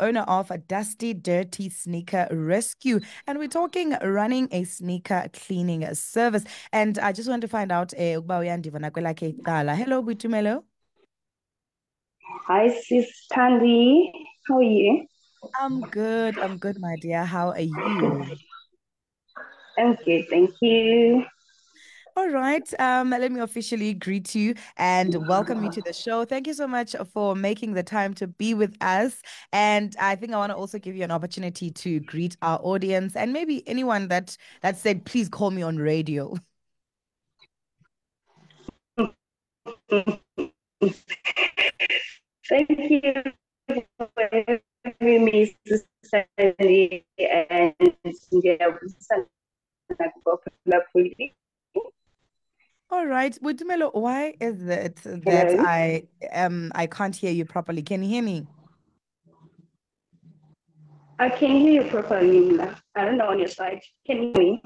owner of a Dusty Dirty Sneaker Rescue. And we're talking running a sneaker cleaning service. And I just want to find out, eh. Hello, Boitumelo. Hi, Sis Tandy. How are you? I'm good. I'm good, my dear. How are you? I'm good, thank you. All right. Um, let me officially greet you and welcome you to the show. Thank you so much for making the time to be with us. And I think I want to also give you an opportunity to greet our audience and maybe anyone that that said, please call me on radio. Thank you for having me, Sister and All right, Boitumelo, why is it that Hello? I um I can't hear you properly? Can you hear me? I can hear you properly. Mila. I don't know on your side. Can you hear me?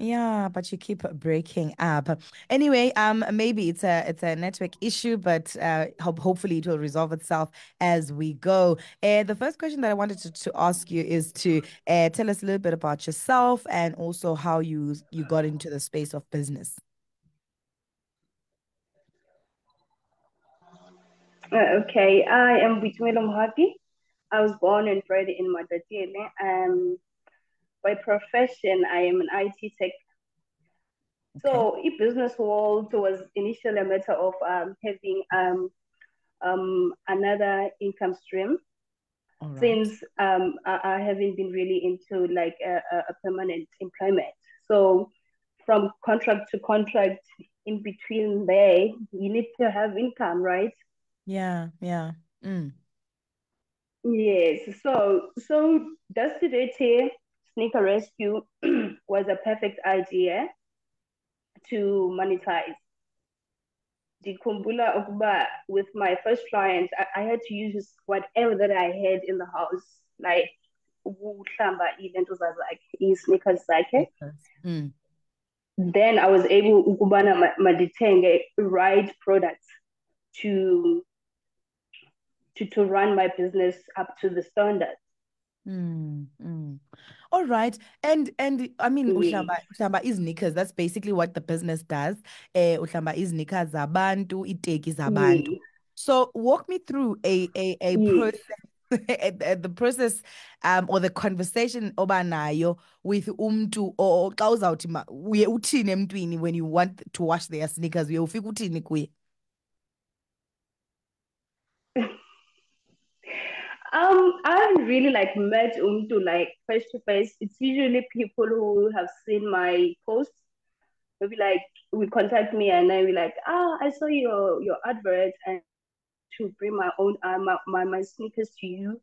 Yeah, but you keep breaking up. Anyway, um, maybe it's a it's a network issue, but uh, hope hopefully it will resolve itself as we go. Uh, the first question that I wanted to, to ask you is to uh, tell us a little bit about yourself and also how you you got into the space of business. Uh, okay, I am Boitumelo Mohapi. I was born and bred in Matatiele. Um, by profession, I am an IT tech. So, e-business world was initially a matter of um, having um, um, another income stream. Right. since um, I, I haven't been really into like a, a a permanent employment. So from contract to contract, in between there, you need to have income, right? Yeah, yeah. Mm. Yes. So so Dusty Dirty Sneaker Rescue was a perfect idea to monetize. Ndikhumbula ukuba with my first client, I, I had to use whatever that I had in the house, like ukuhlamba izinto zakhe, i-sneakers zakhe. Mm. then I was able ukubana ma- mandithenge right products to to to run my business up to the standard. Mm, mm. All right. And and I mean Yes. uhlamba uhlamba izinikers that's basically what the business does. Eh uhlamba izinikers zabantu, iteki zabantu. Yes. So walk me through a a a Yes. process the process um or the conversation oba nayo with umntu or xa uzawuthi uye uthini emntwini when you want to wash their sneakers uye ufika uthini kuye Um, I haven't really like met Umtu like face to face. It's usually people who have seen my posts. They'll like, will contact me and then we like, ah, I saw your your advert and to bring my own uh, my, my my sneakers to you.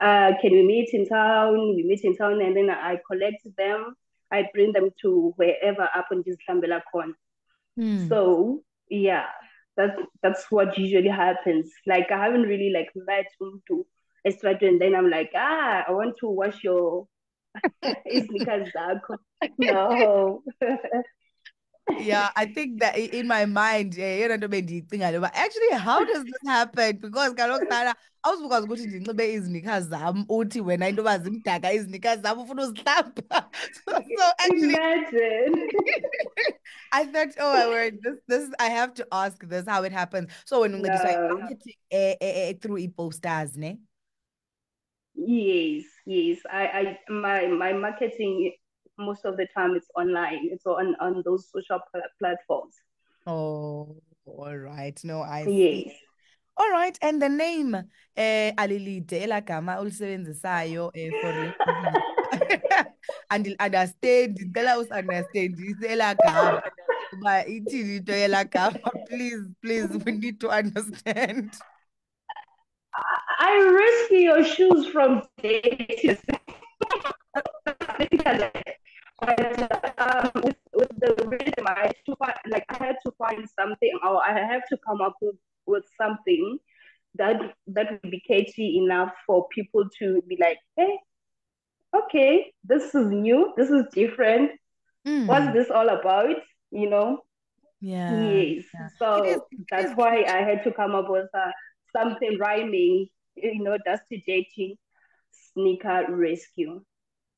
Uh, can we meet in town? We meet in town and then I collect them. I bring them to wherever up on this Lambela Con. Hmm. So yeah, that's that's what usually happens. Like I haven't really like met Umtu And then I'm like, ah, I want to wash your sneakers. No. Yeah, I think that in my mind, eh, yeyona nto bendiyicinga le uba actually how does this happen? Because kaloku kuqala awuzukwazi ukuthi ndinxibe izinika zam uthi wena into yoba zimdaka izinika zam ufuna uzihlamba. So, so actually Imagine. I thought, oh my word, this this I have to ask this how it happens. So when uncediswa No. marketing eh, eh, eh, through e-posters, ne? Yes, yes. I, I my my marketing most of the time it's online. It's on on those social pla- platforms. Oh, all right. No, I see. Yes. All right, and the name eh alilide elagama ulisebenzisayo eh for and understand ngicela usunderstandise elagama uba ithini into yelagama please please we need to understand. I rescue your shoes from dates. but um, with, with the rhythm, I had to find, like I had to find something, or I have to come up with, with something that that would be catchy enough for people to be like, hey, okay, this is new, this is different. What's Mm, this all about? You know? yeah, Yes. yeah. Is, So that's why. I had to come up with uh, something rhyming, you know, dusty dirty. sneaker rescue.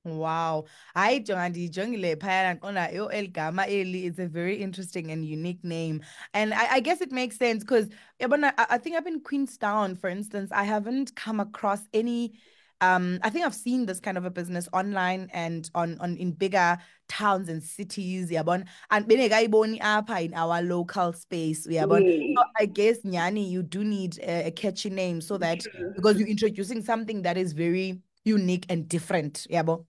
Wow. Jonga ndiyijongile phayana ndiqonda yho eli gama eli it's a very interesting and unique name. And I, I guess it makes sense because I, I think up in Queenstown, for instance, I haven't come across any um I think I've seen this kind of a business online and on on in bigger towns and cities yabona and bengekayiboni apha in our local space yabona Yeah, so I guess nyani you do need a, a catchy name so that true, because you're introducing something that is very unique and different yabo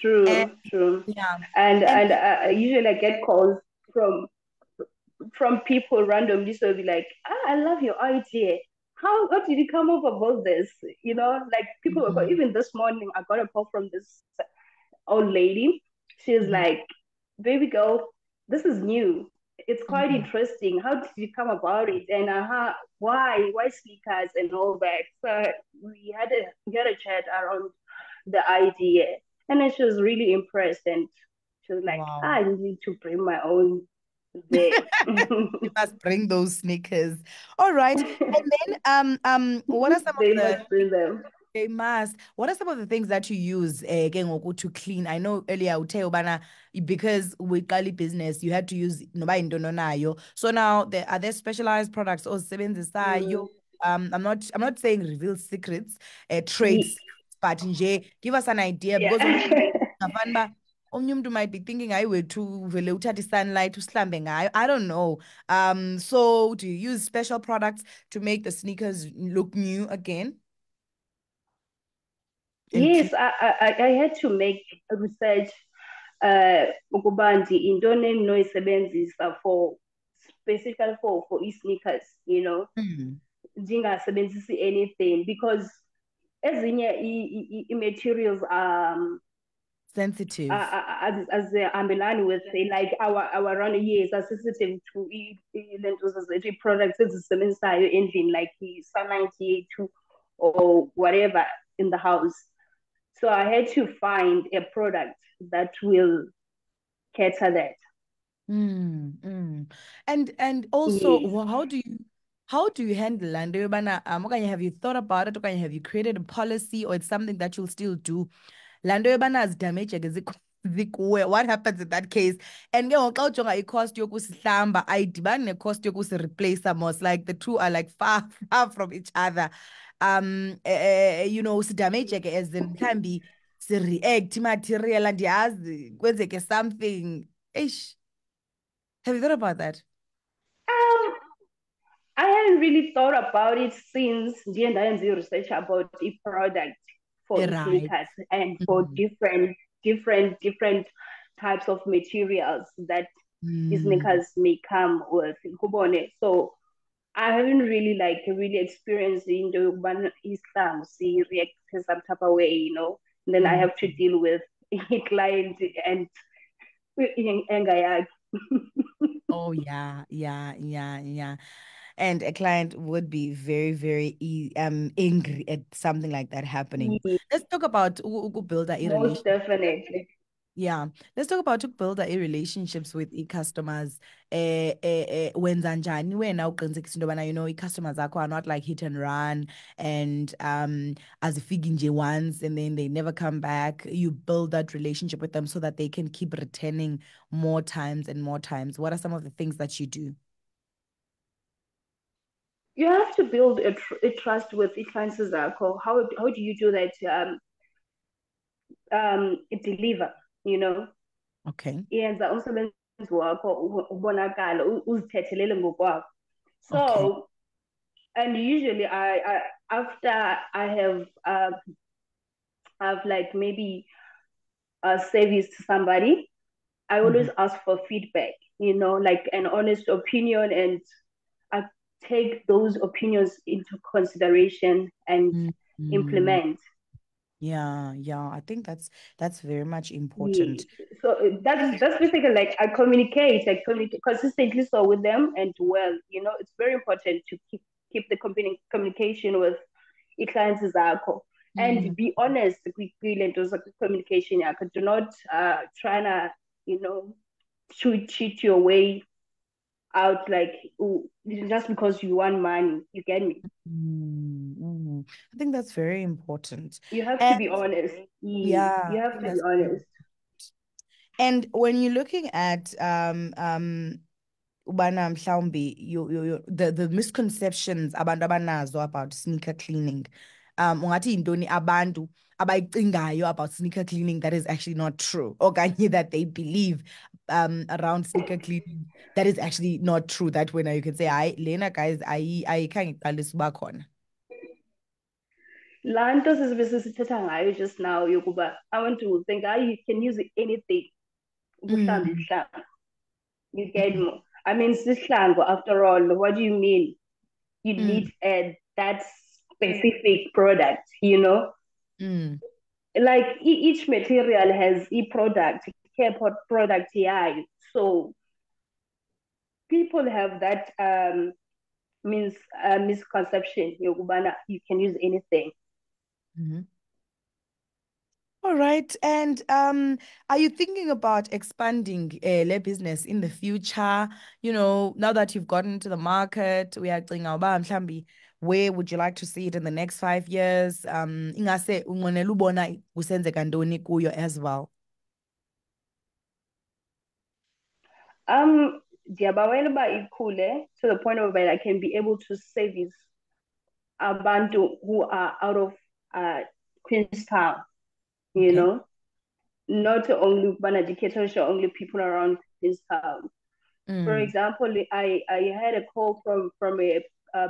true, and true. yeah. And and and uh, usually I get calls from from people randomly, so be like, ah, I love your idea. How how did you come up about this? You know, like people were Mhm, even this morning I got a call from this old lady. She's mhm, like, baby girl, this is new. It's quite mhm. interesting. How did you come about it? And uh, why why sneakers and all that? So we had a we had a chat around the idea, and then she was really impressed, and she was like, Wow. I need to bring my own there. You must bring those sneakers. All right. And then um um what are some of the must bring them. they must what are some of the things that you use uh, to clean? I know earlier uthe ubana because with Kali business you had to use noba yintoni nayo. So now there are there specialized products or ozisebenzisayo. Mm. Um I'm not I'm not saying reveal secrets, uh, trade Ye- secrets, but nje give us an idea because Yeah. uba omnye might be thinking hayi wethu vele uthatha i-sunlight usihlambe ngayo. I don't know. Um so do you use special products to make the sneakers look new again? Yes, I, I, I had to make a research uh ukuba nje intoni endinoyisebenzisa for specifically for for i-sneakers, you know, Mm, ndingasebenzisi anything because ezinye i- i- i- i-materials um sensitive azihambelani with like our our run years are sensitive to i- i- lento zethu i-products ezisebenzisayo endlini like i-sunlight yethu or whatever in the house. So I had to find a product that will cater that. Mm, mm. And and also, Yes. well, how do you how do you handle yobana um have you thought about it have you created a policy or it's something that you'll still do laa nto yobana zidameyije ke ziku- zikuwe. What happens in that case? And ke ngoku xa ujonga i-cost yokusihlamba ayidibani ne-cost yokusireplacer mos like the two are like far far from each other. Um eh, you know sidameyije ke as in mhlawumbi sireact imaterial andiyazi kwenzeke something. Eish. Have you thought about that? Um, I hadn't really thought about it since ndiye ndayenza i-research about i-product for right sneakers and for Mhm. different different different types of materials that Mm. sneakers may come with. Kubone. So I haven't really like really experienced into yokubana isihlangu si-react in some type of way, you know. And then I Mm. have to deal with a client and anger. Oh yeah, yeah, yeah, yeah. And a client would be very, very e- um angry at something like that happening. Yeah, Let's talk about u- u- build a most relationship. definitely. Yeah, let's talk about build a relationships with e-customers. Eh, eh, eh, wenza njani wena uqinisekisa into yobana you know i-customers zakho are not like hit and run and um azifiki nje once and then they never come back. You build that relationship with them so that they can keep returning more times and more times. What are some of the things that you do? You have to build a, tr a trust with clients zakho. How how do you do that? Um, um, deliver, you know. Okay. yenza umsebenzi wakho ubonakale uzithethelele ngokwakho Okay. so and usually I, I after I have uh, I've like maybe a service to somebody I always Mhm. ask for feedback you know like an honest opinion and I take those opinions into consideration and Mm, implement Yeah, yeah. I think that's that's very much Yeah. important. So uh, that's that's basically like I communicate, I communicate consistently so with them and well, you know, it's very important to keep keep the communi- communication with your clients zakho and Mm, be honest with communication. Do not uh try to, you know, to cheat your way out like ooh, just because you want money. You get me? mm, mm. I think that's very important. You have and, to be honest. Yeah. You have to be honest. And when you're looking at um um ubana mhlawumbi you, you, you the the misconceptions abantu abanazo about sneaker cleaning um ungathi yintoni abantu abayicingayo about sneaker cleaning that is actually not true okanye that they believe um around sneaker cleaning that is actually not true that when you can say i lena guys ayikhange iqalisa uba khona laa nto sizibe sisithetha ngayo just now yokuba I want to think ah, you can use anything ukuhlamba mm. you get more I mean, sisihlangu, after all, what do you mean? You mm. need uh, that specific product, you know? Mm. Like each material has a product, care product, yeah. So people have that um, means uh, misconception. You can use anything. Mm-hmm. All right. And um, are you thinking about expanding uh, le business in the future? You know, now that you've gotten to the market, we are thinking about mhlambi, where would you like to see it in the next five years? Um, as well. Um, ndiyabawela uba ikhule to the point of where I can be able to service abantu who are out of uh, Queenstown you okay. know, not only or only people around this town. Mm. For example, I, I had a call from from a, a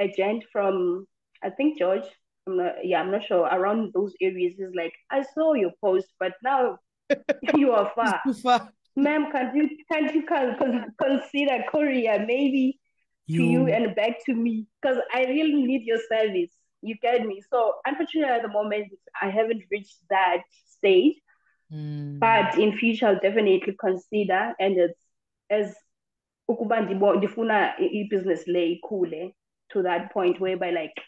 agent from I think George. I'm not, yeah, I'm not sure around those areas. is like, I saw your post, but now you are far. far. Ma'am, can't you can't you consider Korea maybe you. to you and back to me because I really need your service. You get me? So unfortunately at the moment I haven't reached that stage. Mm. But in future I'll definitely consider and it's as ukuba ndifuna business le ikhule to that point whereby like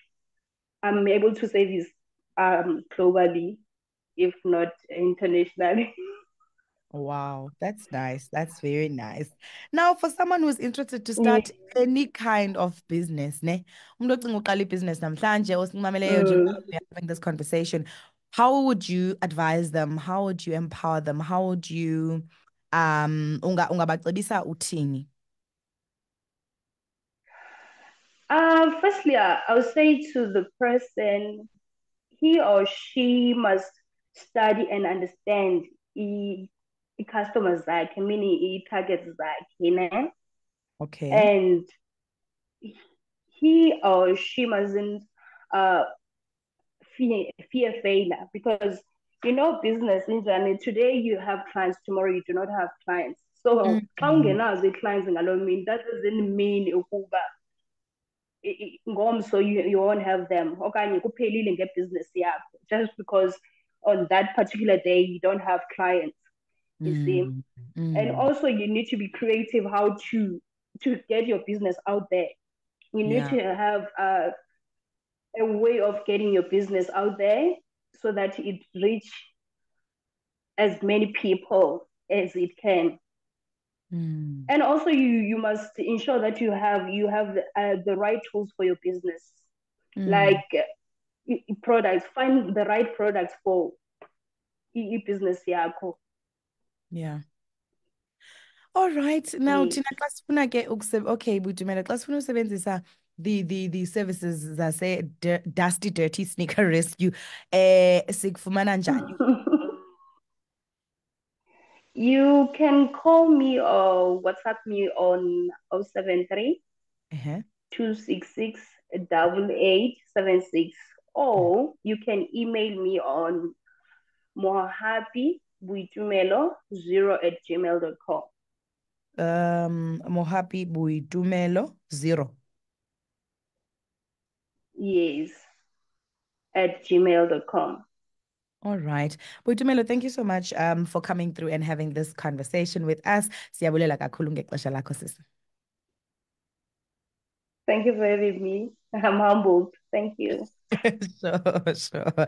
I'm able to say this um globally, if not internationally. Wow, that's nice. That's very nice. Now, for someone who's interested to start yeah. any kind of business, ne? business mm. having this conversation. How would you advise them? How would you empower them? How would you um unga ungabacebisa uthini? Uh, firstly, uh, I would say to the person, he or she must study and understand i-customers zakhe meaning i-targets zakhe ne? Okay. And he or she mustn't uh fear, fear failure because you know business in general today you have clients tomorrow you do not have clients. So xa ungenazo ii-clients ngaloo mean that doesn't mean ukuba ngomso you, you won't have them okanye kuphelile ngebhizinesi yakho just because on that particular day you don't have clients you mm, see mm. and also you need to be creative how to to get your business out there you need yeah. to have a, a way of getting your business out there so that it reach as many people as it can mm. and also you you must ensure that you have you have the, uh, the right tools for your business mm. like uh, products find the right products for i-business yakho yeah. All right. Now thina xa sifuna ke okay Boitumelo xa sifuna usebenzisa the the the services zase Dusty Dirty Sneaker Rescue eh sikufumana njani? You can call me or WhatsApp me on 073 uh-huh. 266 8876 or you can email me on mohapi boitumelo0 at gmail.com. Um, Mohapi Boitumelo 0. Yes, at gmail.com. All right. Boitumelo, thank you so much um, for coming through and having this conversation with us. Thank you for having me. I'm humbled. Thank you. sure, sure.